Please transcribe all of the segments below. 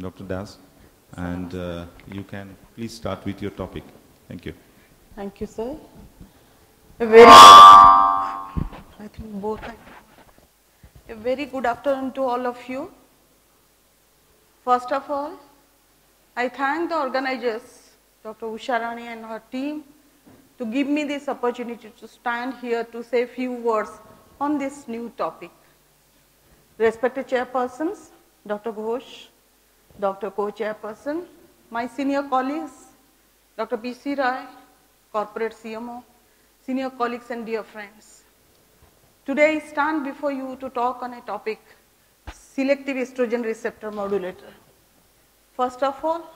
Dr. Das, and uh, you can please start with your topic. Thank you. Thank you, sir. A very, I think both. A very good afternoon to all of you. First of all, I thank the organizers, Dr. Usharani and her team, to give me this opportunity to stand here to say a few words on this new topic. Respected chairpersons, Dr. Ghosh, Dr. Co-chairperson, my senior colleagues, Dr. P.C. Rai, corporate CMO, senior colleagues and dear friends. Today I stand before you to talk on a topic, selective estrogen receptor modulator. First of all,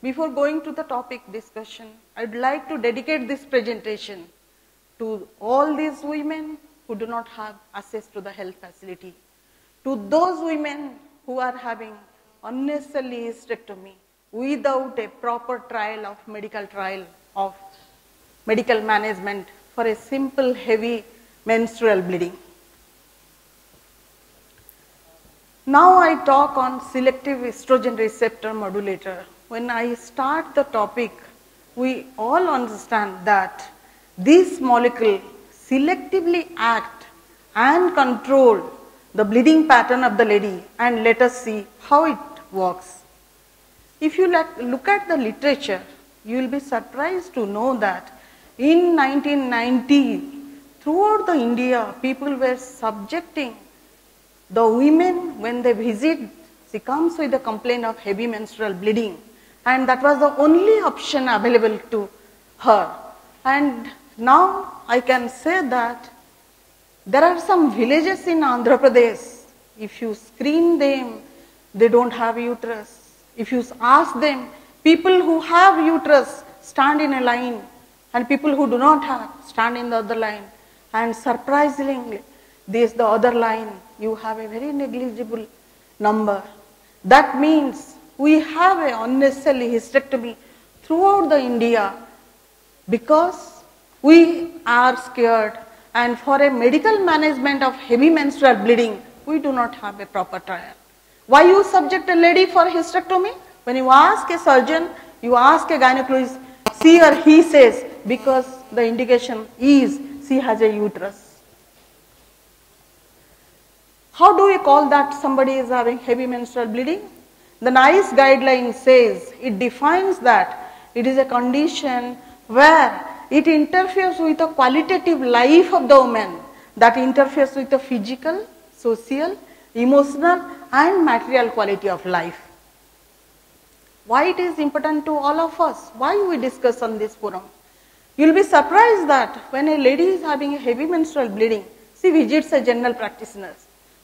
before going to the topic discussion, I'd like to dedicate this presentation to all these women who do not have access to the health facility, to those women who are having unnecessarily hysterectomy without a proper trial of medical trial of medical management for a simple heavy menstrual bleeding. Now I talk on selective estrogen receptor modulator. When I start the topic, we all understand that this molecule selectively act and control the bleeding pattern of the lady and let us see how it works. If you look at the literature, you will be surprised to know that in 1990, throughout the India, people were subjecting the women when they visit, she comes with a complaint of heavy menstrual bleeding and that was the only option available to her. And now I can say that there are some villages in Andhra Pradesh, if you screen them, they don't have uterus. If you ask them, people who have uterus stand in a line and people who do not have stand in the other line. And surprisingly, this the other line, you have a very negligible number. That means we have a unnecessary hysterectomy throughout the India because we are scared and for a medical management of heavy menstrual bleeding, we do not have a proper trial. Why you subject a lady for hysterectomy? When you ask a surgeon, you ask a gynecologist, she or he says, because the indication is she has a uterus. How do we call that somebody is having heavy menstrual bleeding? The NICE guideline says, it defines that it is a condition where it interferes with the qualitative life of the woman that interferes with the physical, social, emotional and material quality of life. Why it is important to all of us? Why we discuss on this forum? You will be surprised that when a lady is having a heavy menstrual bleeding, she visits a general practitioner.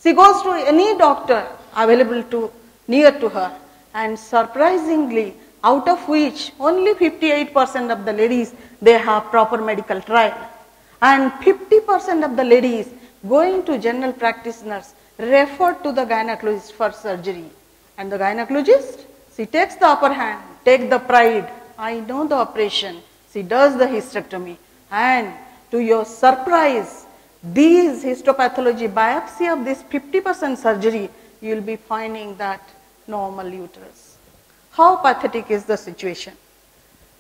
She goes to any doctor available to near to her and surprisingly out of which only 58% of the ladies they have proper medical trial and 50% of the ladies going to general practitioners refer to the gynecologist for surgery and the gynecologist she takes the upper hand take the pride I know the operation she does the hysterectomy and to your surprise these histopathology biopsy of this 50% surgery you will be finding that normal uterus. How pathetic is the situation?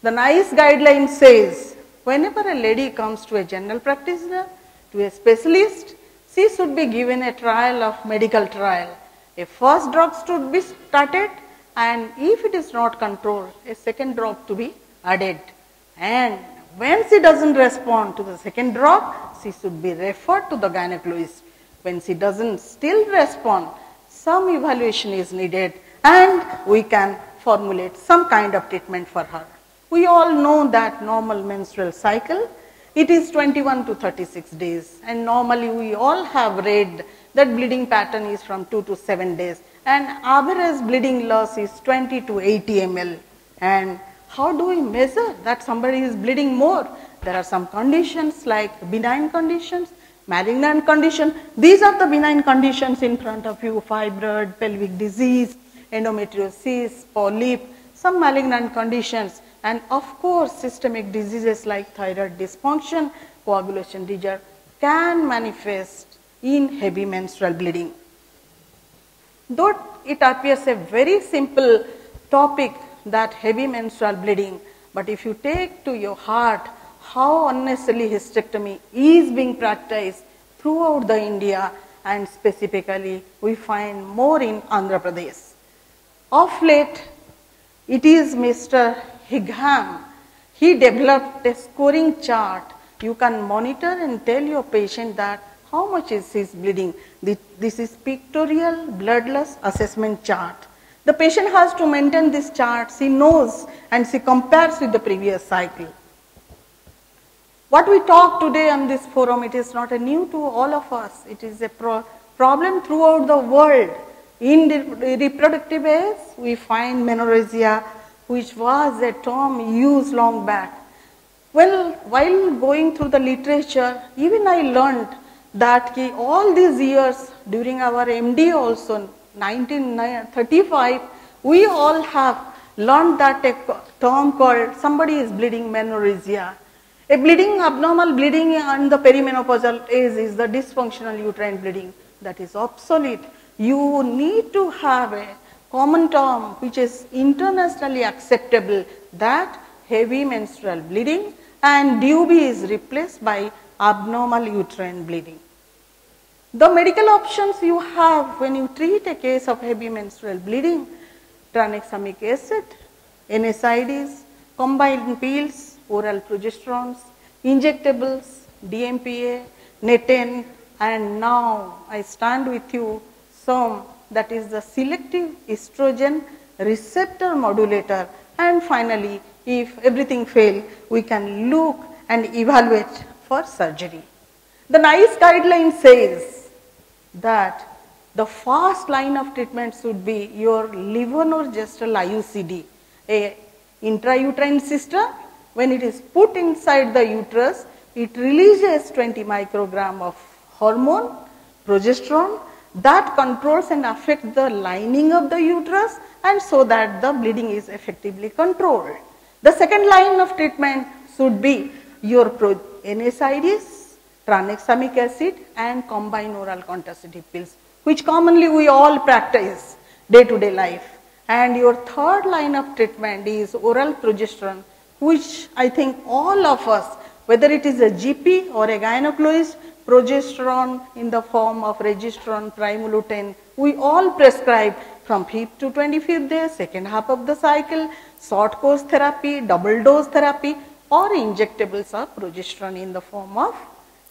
The NICE guideline says whenever a lady comes to a general practitioner, to a specialist, she should be given a trial of medical trial. A first drug should be started and if it is not controlled, a second drug to be added. And when she doesn't respond to the second drug, she should be referred to the gynecologist. When she doesn't still respond, some evaluation is needed and we can formulate some kind of treatment for her. We all know that normal menstrual cycle, it is 21 to 36 days. And normally we all have read that bleeding pattern is from 2 to 7 days. And average bleeding loss is 20 to 80 ml and how do we measure that somebody is bleeding more? There are some conditions like benign conditions, malignant condition. These are the benign conditions in front of you, fibroid, pelvic disease, endometriosis, polyp, some malignant conditions and of course systemic diseases like thyroid dysfunction, coagulation disorder can manifest in heavy menstrual bleeding. Though it appears a very simple topic that heavy menstrual bleeding, but if you take to your heart how unnecessarily hysterectomy is being practiced throughout the India and specifically we find more in Andhra Pradesh. Of late, it is Mr. Higham. He developed a scoring chart. You can monitor and tell your patient that how much is his bleeding. This is pictorial blood loss assessment chart. The patient has to maintain this chart. She knows and she compares with the previous cycle. What we talk today on this forum, it is not a new to all of us. It is a pro problem throughout the world. In the reproductive age, we find menorrhagia, which was a term used long back. Well, while going through the literature, even I learned that all these years during our MD also, 1935, we all have learned that a term called somebody is bleeding menorrhagia. A bleeding, abnormal bleeding on the perimenopausal age is the dysfunctional uterine bleeding that is obsolete. You need to have a common term which is internationally acceptable that heavy menstrual bleeding and DUB is replaced by abnormal uterine bleeding. The medical options you have when you treat a case of heavy menstrual bleeding, tranexamic acid, NSAIDs, combined pills, oral progesterones, injectables, DMPA, NETEN, and now I stand with you some that is the selective estrogen receptor modulator and finally if everything fail we can look and evaluate for surgery. The NICE guideline says that the first line of treatment should be your levonorgestrel IUCD, a intrauterine system when it is put inside the uterus, it releases 20 microgram of hormone, progesterone that controls and affects the lining of the uterus and so that the bleeding is effectively controlled. The second line of treatment should be your NSAIDs, tranexamic acid and combined oral contraceptive pills which commonly we all practice day to day life. And your third line of treatment is oral progesterone which I think all of us, whether it is a GP or a gynecologist, progesterone in the form of Regestrone, Primolut-N, we all prescribe from 5th to 25th day, second half of the cycle, short course therapy, double dose therapy or injectables of progesterone in the form of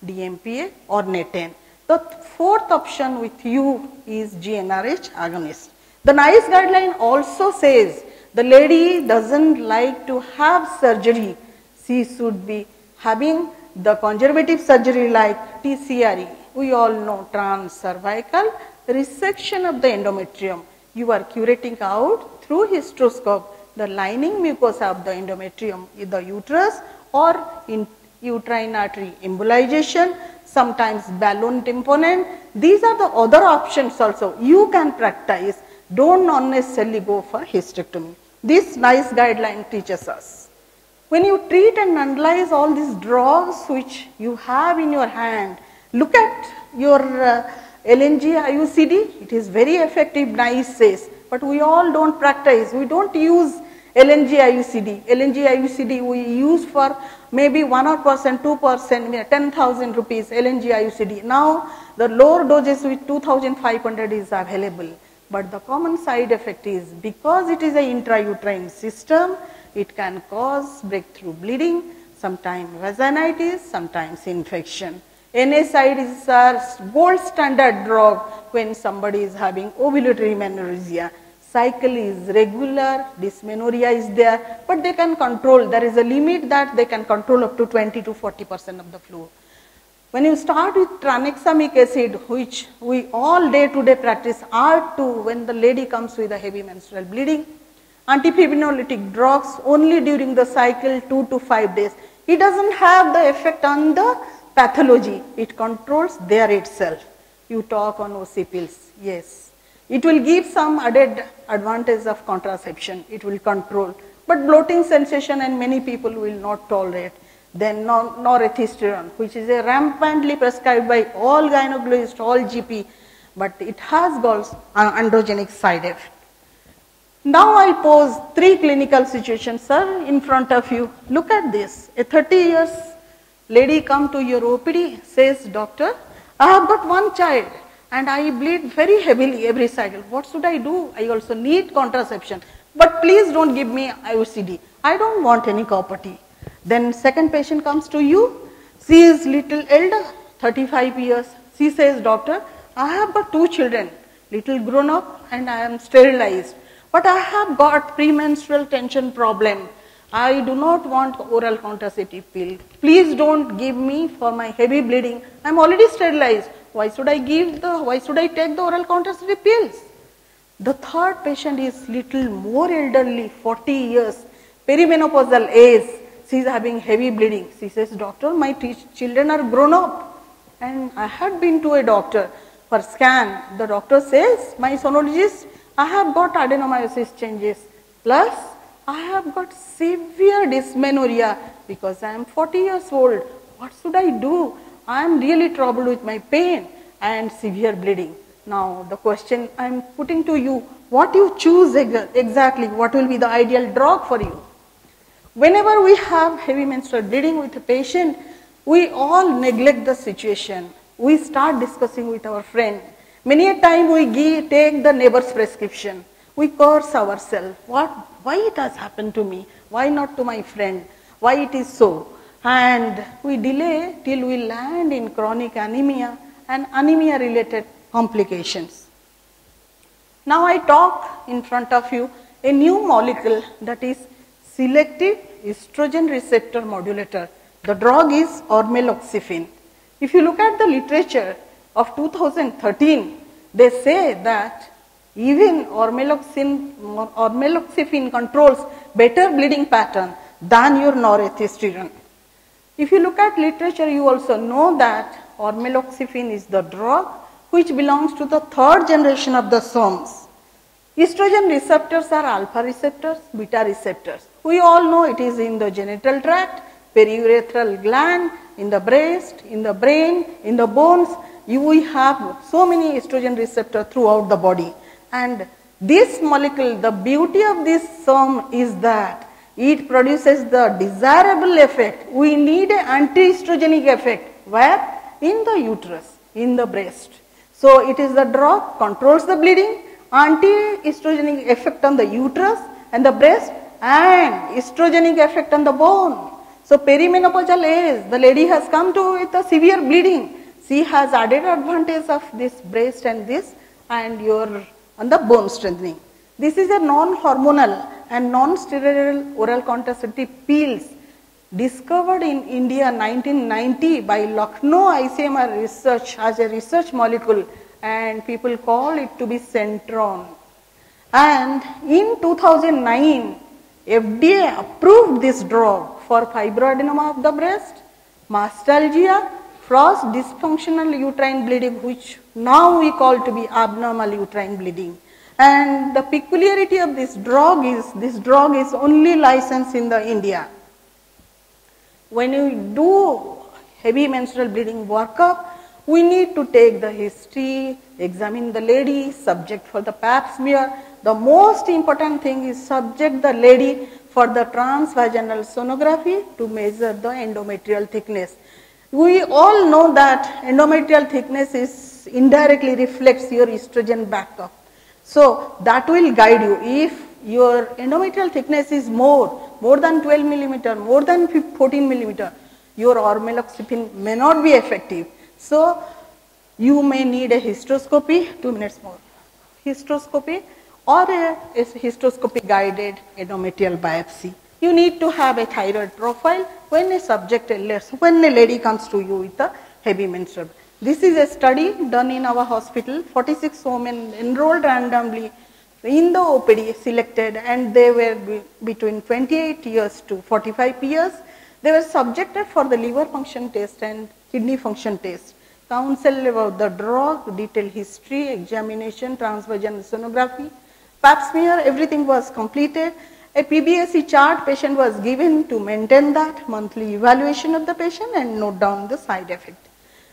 DMPA or NETEN. The fourth option with you is GnRH agonist. The NICE guideline also says the lady doesn't like to have surgery. She should be having the conservative surgery like TCRE. We all know transcervical resection of the endometrium. You are curating out through hysteroscope the lining mucosa of the endometrium the uterus or in uterine artery embolization, sometimes balloon tamponade. These are the other options also you can practice don't unnecessarily go for hysterectomy. This NICE guideline teaches us. When you treat and analyze all these drugs which you have in your hand, look at your uh, LNG IUCD, it is very effective, NICE says, but we all don't practice, we don't use LNG IUCD. LNG IUCD we use for maybe 1 or percent, 2 percent, 10,000 rupees LNG IUCD. Now the lower doses with 2,500 is available. But the common side effect is because it is a intrauterine system, it can cause breakthrough bleeding, sometimes vaginitis, sometimes infection. NSAIDs are gold standard drug when somebody is having ovulatory menorrhagia. Cycle is regular, dysmenorrhea is there, but they can control. There is a limit that they can control up to 20 to 40 percent of the flow. When you start with tranexamic acid, which we all day to day practice, R2 when the lady comes with a heavy menstrual bleeding, antifibrinolytic drugs only during the cycle 2 to 5 days. It doesn't have the effect on the pathology, it controls there itself. You talk on OC pills, yes. It will give some added advantage of contraception, it will control, but bloating sensation and many people will not tolerate. Then norethisterone, which is a rampantly prescribed by all gynecologists, all GP, but it has an uh, androgenic side effect. Now I pose three clinical situations, sir, in front of you. Look at this. A 30 years lady come to your OPD, says, doctor, I have got one child and I bleed very heavily every cycle. What should I do? I also need contraception. But please don't give me IUCD. I don't want any copper Then second patient comes to you. She is little elder, 35 years. She says, doctor, I have got two children, little grown up and I am sterilized. But I have got premenstrual tension problem. I do not want oral contraceptive pill. Please don't give me for my heavy bleeding. I am already sterilized. Why should I give the, why should I take the oral contraceptive pills? The third patient is little more elderly, 40 years, perimenopausal age. She is having heavy bleeding. She says, doctor, my children are grown up. And I had been to a doctor for scan. The doctor says, my sonologist I have got adenomyosis changes plus I have got severe dysmenorrhea because I am 40 years old. What should I do? I am really troubled with my pain and severe bleeding. Now the question I am putting to you, what you choose exactly, what will be the ideal drug for you? Whenever we have heavy menstrual bleeding with a patient, we all neglect the situation. We start discussing with our friend Many a time we give, take the neighbor's prescription. We curse ourselves. What, why it has happened to me? Why not to my friend? Why it is so? And we delay till we land in chronic anemia and anemia related complications. Now I talk in front of you a new molecule that is selective estrogen receptor modulator. The drug is ormeloxifene. If you look at the literature, of 2013, they say that even ormeloxifene controls better bleeding pattern than your norethisterone. If you look at literature, you also know that ormeloxifene is the drug which belongs to the third generation of the SERMs. Estrogen receptors are alpha receptors, beta receptors. We all know it is in the genital tract, periurethral gland, in the breast, in the brain, in the bones, you have so many estrogen receptor throughout the body. And this molecule, the beauty of this SERM is that it produces the desirable effect. We need an anti-estrogenic effect. Where? In the uterus, in the breast. So it is the drug controls the bleeding, anti-estrogenic effect on the uterus and the breast and estrogenic effect on the bone. So perimenopausal age, the lady has come to with a severe bleeding. She has added advantage of this breast and this and your on the bone strengthening. This is a non-hormonal and non-steroidal oral contraceptive pills discovered in India 1990 by Lucknow ICMR research as a research molecule and people call it to be Centchroman. And in 2009, FDA approved this drug for fibroadenoma of the breast, mastalgia Frost dysfunctional uterine bleeding which now we call to be abnormal uterine bleeding. And the peculiarity of this drug is this drug is only licensed in the India. When you do heavy menstrual bleeding workup, we need to take the history, examine the lady, subject for the pap smear. The most important thing is subject the lady for the transvaginal sonography to measure the endometrial thickness. We all know that endometrial thickness is indirectly reflects your estrogen backup. So that will guide you. If your endometrial thickness is more, more than 12 millimeter, more than 14 millimeter, your ormeloxifene may not be effective. So you may need a hysteroscopy, two minutes more, hysteroscopy or a, a hysteroscopy guided endometrial biopsy. You need to have a thyroid profile when a subject, when a lady comes to you with a heavy menstrual. This is a study done in our hospital. 46 women enrolled randomly in the OPD selected and they were between 28 years to 45 years. They were subjected for the liver function test and kidney function test. Counsel about the drug, detailed history, examination, transvaginal sonography, pap smear, everything was completed a PBAC chart patient was given to maintain that monthly evaluation of the patient and note down the side effect.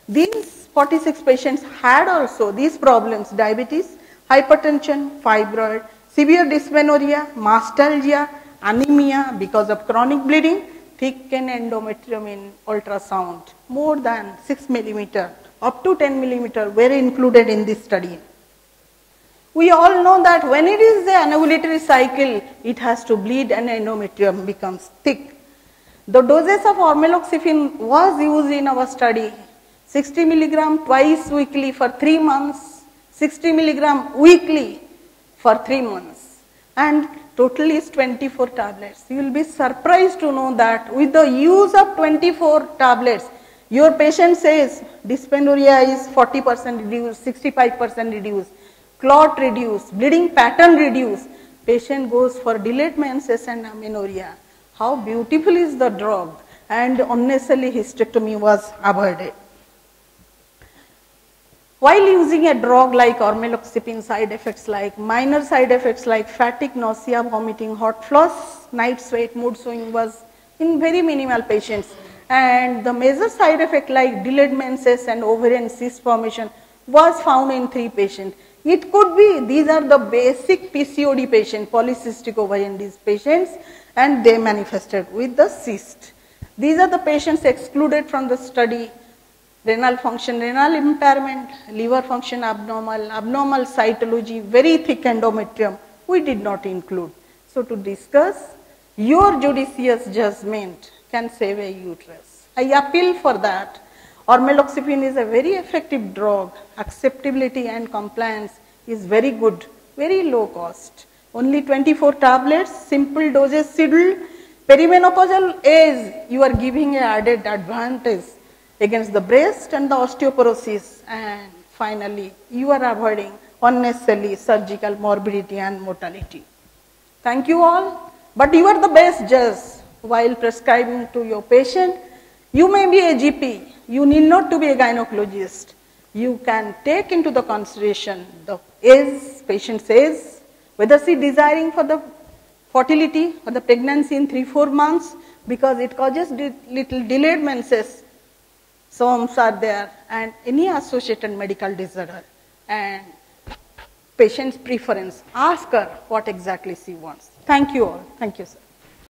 These 46 patients had also these problems, diabetes, hypertension, fibroid, severe dysmenorrhea, mastalgia, anemia because of chronic bleeding, thickened endometrium in ultrasound, more than 6 millimeter, up to 10 millimeter were included in this study. We all know that when it is the anovulatory cycle, it has to bleed and endometrium becomes thick. The doses of ormeloxifene was used in our study 60 milligram twice weekly for 3 months, 60 milligram weekly for 3 months and total is 24 tablets. You will be surprised to know that with the use of 24 tablets, your patient says dysmenorrhea is 40% reduced, 65% reduced, clot reduce, bleeding pattern reduce. Patient goes for delayed menses and amenorrhea. How beautiful is the drug and unnecessary hysterectomy was avoided. While using a drug like ormeloxifene, side effects like minor side effects like fatigue, nausea, vomiting, hot flush, night sweat, mood swing was in very minimal patients. And the major side effect like delayed menses and ovarian cyst formation was found in three patients. It could be these are the basic PCOD patients, polycystic ovarian disease patients, and they manifested with the cyst. These are the patients excluded from the study renal function, renal impairment, liver function abnormal, abnormal cytology, very thick endometrium, we did not include. So to discuss, your judicious judgment can save a uterus. I appeal for that. Ormeloxifene is a very effective drug. Acceptability and compliance is very good, very low cost. Only 24 tablets, simple doses scheduled. Perimenopausal age, you are giving a added advantage against the breast and the osteoporosis and finally you are avoiding unnecessarily surgical morbidity and mortality. Thank you all, but you are the best judge while prescribing to your patient. You may be a GP, you need not to be a gynecologist. You can take into the consideration the age patient says, whether she desiring for the fertility or the pregnancy in 3-4 months because it causes little delayed menses SERMs are there and any associated medical disorder and patient's preference. Ask her what exactly she wants. Thank you all. Thank you, sir.